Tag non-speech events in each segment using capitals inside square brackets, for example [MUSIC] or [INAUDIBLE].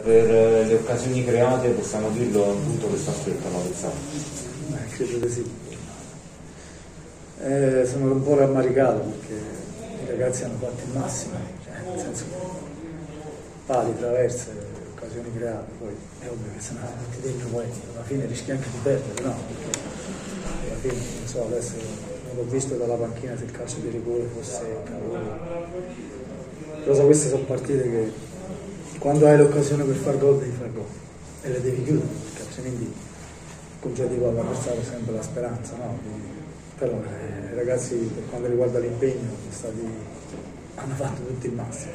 Per eh, le occasioni create possiamo dirlo è un punto che sta aspettano pensate? Eh, credo di sì. Eh, sono un po' rammaricato perché i ragazzi hanno fatto il massimo, cioè, nel senso pali, traverse, occasioni create, poi è ovvio che se ne metti dentro poi alla fine rischi anche di perdere, no? Perché alla fine, non so, adesso non l'ho visto dalla panchina se il calcio di rigore fosse cavolo. Però queste sono partite che quando hai l'occasione per far gol devi far gol e le devi chiudere perché altrimenti concedi gol all'avversario sempre la speranza no? però eh, ragazzi per quanto riguarda l'impegno stati, hanno fatto tutti il massimo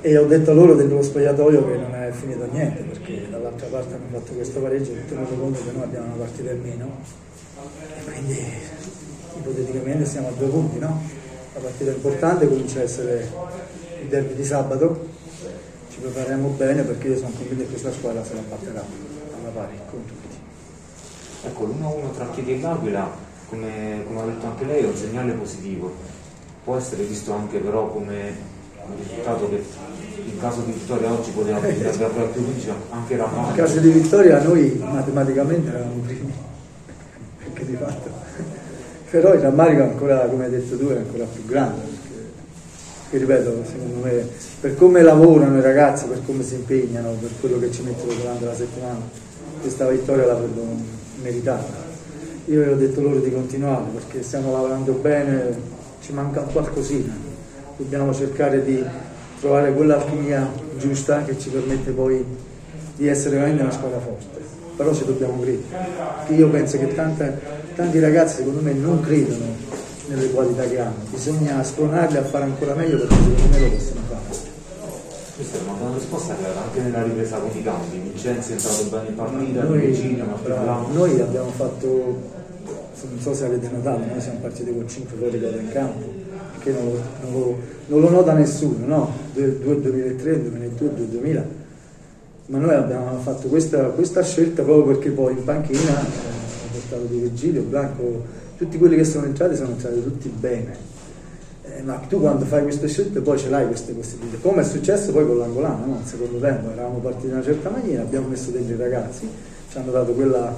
e ho detto a loro dentro lo spogliatoio che non è finito niente perché dall'altra parte hanno fatto questo pareggio tenuto conto che noi abbiamo una partita in meno e quindi ipoteticamente siamo a due punti no? la partita importante comincia a essere il derby di sabato ci prepariamo bene perché io sono convinto che questa squadra se la batterà alla pari con tutti. Ecco, l'1-1 tra Chieti e l'Aquila, come, come, ha detto anche lei, è un segnale positivo. Può essere visto anche però come un risultato che in caso di vittoria oggi poteva ancora più 15 anche era male. In caso di vittoria noi matematicamente eravamo primi, [LAUGHS] perché di fatto. Però il rammarico ancora, come hai detto tu, è ancora più grande che ripeto, secondo me, per come lavorano i ragazzi, per come si impegnano, per quello che ci mettono durante la settimana, questa vittoria la vedo meritata. Io ho detto loro di continuare perché stiamo lavorando bene, ci manca qualcosina, dobbiamo cercare di trovare quell'alchimia giusta che ci permette poi di essere veramente una squadra forte. Però ci dobbiamo credere. Io penso che tante, tanti ragazzi secondo me non credono nelle qualità che hanno, bisogna spronarli a fare ancora meglio perché secondo me lo possono fare. Questa è una risposta che anche nella ripresa con i campi, Vincenzi è entrato bene in partita, noi, Virginia, noi abbiamo fatto, non so se avete notato, noi siamo partiti con 5 fuori gol in campo, perché non lo, non lo, non lo nota nessuno, no? 2 2003, 2002, 2000, ma noi abbiamo fatto questa, questa scelta proprio perché poi in panchina eh, portato di Virgilio, Blanco, tutti quelli che sono entrati sono entrati tutti bene. Eh, ma tu quando fai queste scelte poi ce l'hai queste possibilità. Come è successo poi con l'angolano, no? Al secondo tempo eravamo partiti in una certa maniera, abbiamo messo dentro i ragazzi, ci hanno dato quella,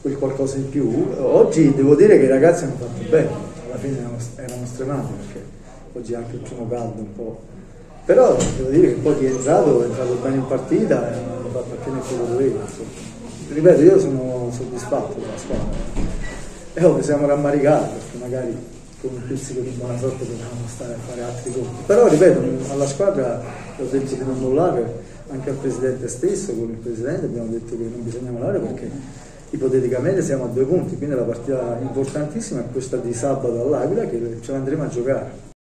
quel qualcosa in più. Oggi devo dire che i ragazzi hanno fatto bene, alla fine erano, erano stremati perché oggi è anche il primo caldo un po'. Però devo dire che poi chi è entrato è entrato bene in partita e hanno fatto appena il quello doveva ripeto, io sono soddisfatto della squadra. È ovvio, siamo rammaricati perché magari con un pizzico di buona sorte potevamo stare a fare altri conti. Però, ripeto, alla squadra ho detto di non mollare, anche al presidente stesso, con il presidente abbiamo detto che non bisogna mollare perché ipoteticamente siamo a due punti, quindi la partita importantissima è questa di sabato all'Aquila che ce l'andremo a giocare.